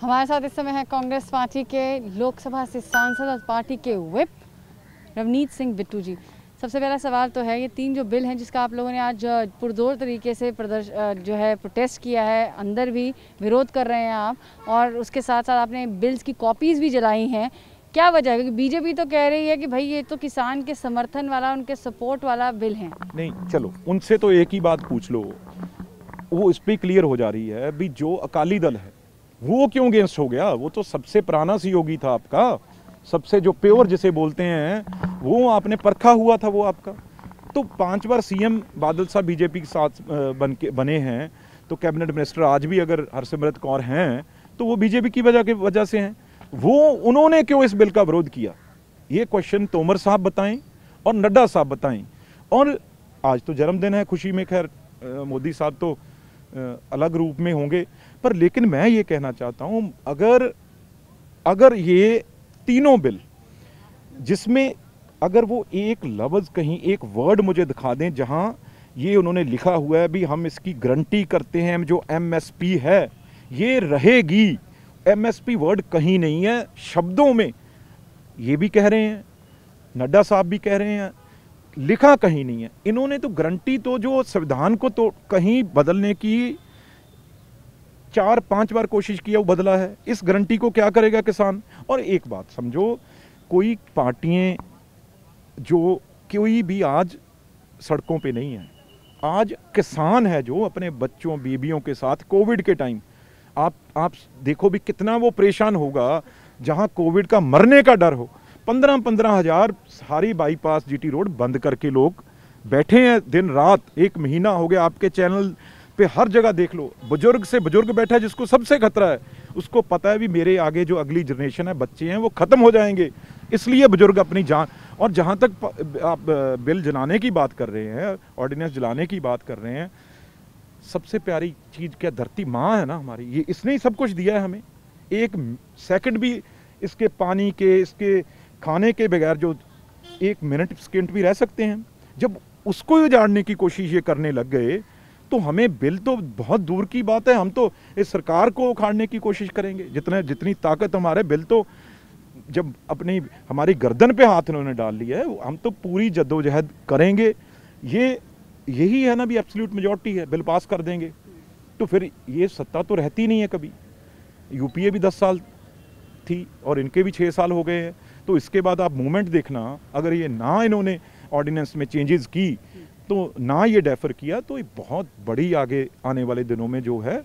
हमारे साथ इस समय है कांग्रेस पार्टी के लोकसभा से सांसद और पार्टी के विप रवनीत सिंह बिट्टू जी। सबसे पहला सवाल तो है, ये तीन जो बिल हैं जिसका आप लोगों ने आज पुरजोर तरीके से प्रदर्श जो है प्रोटेस्ट किया है, अंदर भी विरोध कर रहे हैं आप, और उसके साथ साथ आपने बिल्स की कॉपीज़ भी जलाई हैं। क्या वजह है? क्योंकि बीजेपी तो कह रही है कि भाई ये तो किसान के समर्थन वाला, उनके सपोर्ट वाला बिल है। नहीं, चलो, उनसे तो एक ही बात पूछ लो। वो इस पर क्लियर हो जा रही है भी जो अकाली दल है वो क्यों अगेंस्ट हो गया? वो तो सबसे पुराना सहयोगी था आपका। सबसे जो प्योर जिसे बोलते हैं, वो आपने परखा हुआ था वो आपका। तो पाँच बार सीएम बादल साहब बीजेपी के साथ बन के बने हैं। तो कैबिनेट मिनिस्टर आज भी अगर हरसिमरत कौर हैं तो वो बीजेपी की वजह की, वजह से हैं। वो, उन्होंने क्यों इस बिल का विरोध किया? ये क्वेश्चन तोमर साहब बताएँ और नड्डा साहब बताएँ। और आज तो जन्मदिन है, खुशी में, खैर मोदी साहब तो अलग रूप में होंगे। पर लेकिन मैं ये कहना चाहता हूँ, अगर अगर ये तीनों बिल, जिसमें अगर वो एक लफ्ज़ कहीं, एक वर्ड मुझे दिखा दें, जहाँ ये उन्होंने लिखा हुआ है, भी हम इसकी गारंटी करते हैं, जो एमएसपी है, ये रहेगी। एमएसपी वर्ड कहीं नहीं है, शब्दों में। ये भी कह रहे हैं, नड्डा साहब भी कह रहे हैं लिखा कहीं नहीं है। इन्होंने तो गारंटी तो जो संविधान को तो कहीं बदलने की चार पाँच बार कोशिश किया वो बदला है। इस गारंटी को क्या करेगा किसान? और एक बात समझो, कोई पार्टियाँ जो कोई भी आज सड़कों पे नहीं है, आज किसान है जो अपने बच्चों, बीबियों के साथ कोविड के टाइम आप आप देखो भी कितना वो परेशान होगा, जहाँ कोविड का मरने का डर हो। पंद्रह पंद्रह हज़ार सारी बाईपास जीटी रोड बंद करके लोग बैठे हैं दिन रात, एक महीना हो गया आपके चैनल पे हर जगह देख लो। बुज़ुर्ग से बुज़ुर्ग बैठा है जिसको सबसे खतरा है, उसको पता है भी मेरे आगे जो अगली जनरेशन है, बच्चे हैं, वो खत्म हो जाएँगे। इसलिए बुज़ुर्ग अपनी जान, और जहाँ तक आप बिल जलाने की बात कर रहे हैं ऑर्डिनेंस जलाने की बात कर रहे हैं, सबसे प्यारी चीज़ क्या धरती माँ है ना हमारी? ये इसने ही सब कुछ दिया है हमें। एक सेकंड भी इसके पानी के, इसके खाने के बगैर जो एक मिनट सेकेंड भी रह सकते हैं। जब उसको ही उजाड़ने की कोशिश ये करने लग गए तो हमें बिल तो बहुत दूर की बात है। हम तो इस सरकार को उखाड़ने की कोशिश करेंगे। जितने, जितनी ताकत हमारे बिल तो जब अपनी, हमारी गर्दन पे हाथ इन्होंने डाल लिया है, हम तो पूरी जद्दोजहद करेंगे। ये, यही है ना भी एब्सोल्यूट मेजॉरिटी है। बिल पास कर देंगे। तो फिर ये सत्ता तो रहती नहीं है कभी। यूपीए भी दस साल थी और इनके भी छः साल हो गए हैं। तो इसके बाद आप मूवमेंट देखना, अगर ये ना इन्होंने ऑर्डिनेंस में चेंजेस की तो ना ये डेफर किया तो ये बहुत बड़ी आगे आने वाले दिनों में जो है,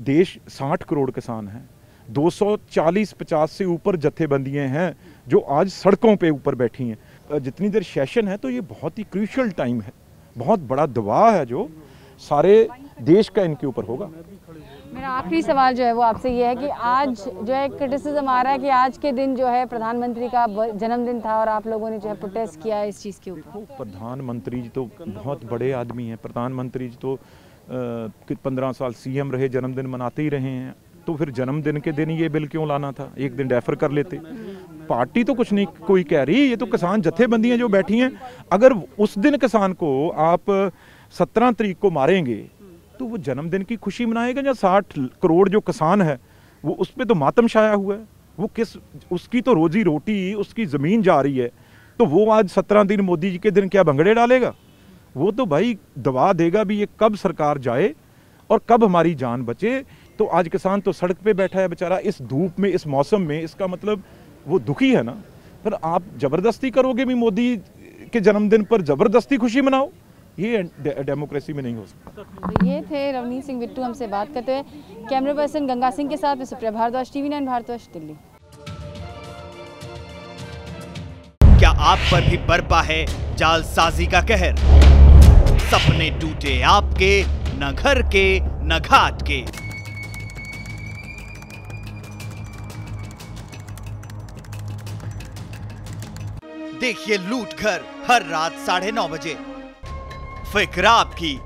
देश 60 करोड़ किसान हैं। 240-50 से ऊपर जत्थेबंदियाँ हैं जो आज सड़कों पे ऊपर बैठी हैं। जितनी देर सेशन है तो ये बहुत ही क्रूशल टाइम है। बहुत बड़ा दबाव है जो सारे देश का इनके ऊपर होगा। मेरा आखिरी सवाल जो है वो आपसे ये है कि आज जो है क्रिटिसिज्म आ रहा है कि आज के दिन जो है प्रधानमंत्री का जन्मदिन था और आप लोगों ने जो है प्रोटेस्ट किया इस चीज़ के ऊपर। प्रधानमंत्री जी तो बहुत बड़े आदमी हैं। प्रधानमंत्री जी तो पंद्रह साल सीएम रहे, जन्मदिन मनाते ही रहे हैं। तो फिर जन्मदिन के दिन ये बिल क्यों लाना था? एक दिन डेफर कर लेते। पार्टी तो कुछ नहीं, कोई कह रही, ये तो किसान जत्थेबंदियाँ जो बैठी हैं। अगर उस दिन किसान को आप सत्रह तारीख को मारेंगे तो वो जन्मदिन की खुशी मनाएगा या साठ करोड़ जो किसान है, वो उस पर तो मातम छाया हुआ है? वो किस, उसकी तो रोजी रोटी, उसकी ज़मीन जा रही है। तो वो आज सत्रह दिन मोदी जी के दिन क्या भंगड़े डालेगा? वो तो भाई दबा देगा भी ये कब सरकार जाए और कब हमारी जान बचे। तो आज किसान तो सड़क पे बैठा है बेचारा, इस धूप में, इस मौसम में, इसका मतलब वो दुखी है ना? पर आप ज़बरदस्ती करोगे भी मोदी के जन्मदिन पर ज़बरदस्ती खुशी मनाओ? ये डेमोक्रेसी में नहीं हो सकता। तो ये थे रवनीत सिंह बिट्टू हमसे बात करते हुए। कैमरा पर्सन गंगा सिंह के साथ मैं सुप्रिया भारद्वाज टीवी नाइन भारद्वाज दिल्ली। क्या आप पर भी बरपा है जालसाजी का कहर? सपने टूटे आपके न घर के न घाट के। देखिए लूट घर हर रात साढ़े नौ बजे। फ़िक्र आपकी